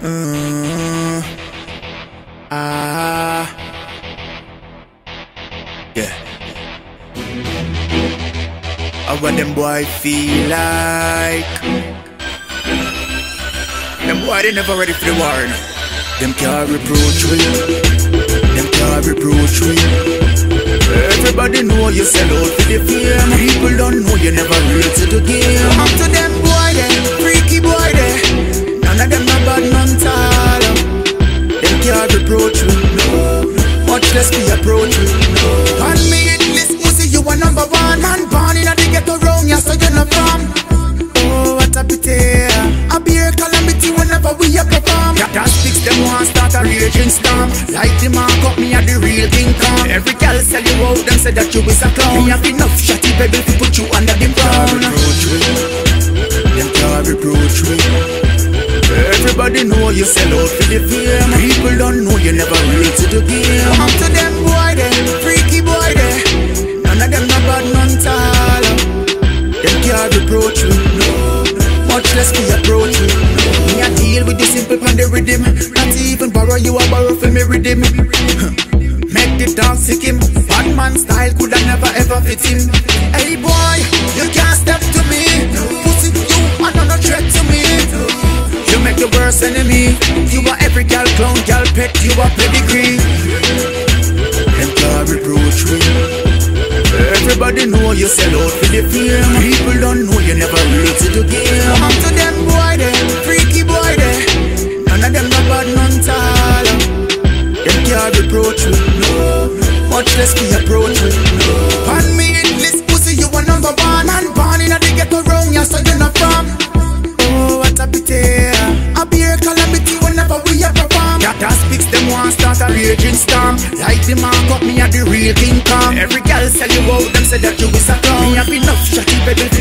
Mm, ah, yeah. I want them boy feel like them boy they never ready for the war. no. Them can't reproach we. Them can't reproach we. Everybody know you sell out for the fame. People don't know you never real to the game. Can't reproach me. Much less be approach me. And me in this pussy, you are number one. Man born in a the ghetto round, yeah, so you no from. Oh, what a pity. A beer calamity whenever we a perform. That, that sticks them want start a raging storm. Like the mark up me a the real King Kong. Every girl sell you out, them say that you is a clown. Me have enough shotty baby to put you under the brown. Know you sell out for the fame. People don't know you never real to the game. Come Up to them boy them, freaky boy them. None of them no bad man tall. Them can't reproach me, no. Much less me approach me. Me a deal with the simple pan the rhythm. Not even borrow you a borrow for me rhythm. Make the dog sick him. Bad man style could I never ever fit him. Hey boy, worst enemy. You are every gal, clown, gal, pet. You are pedigree. Them can't reproach me. Everybody know you sell out for the fame. People don't know you never real to the game. Up to them boy them, freaky boy them. None of them no bad none tall. Them can't reproach me, no. Much less me approach me, raging storm. Like the man, got me at the real King Kong Every girl sell you out, them say that you is a clown. Me have enough shotty baby